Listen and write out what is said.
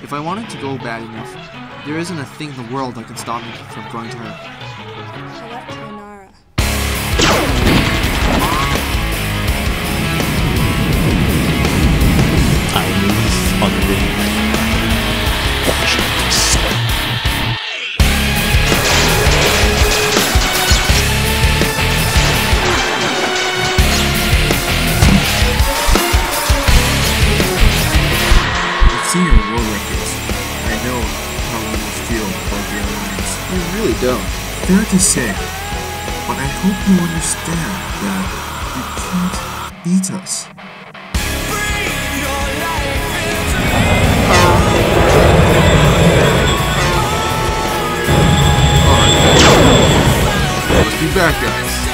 If I wanted to go bad enough, there isn't a thing in the world that can stop me from going to her. I left You really don't. Fair to say, but I hope you understand that you can't beat us. Let's be back, guys.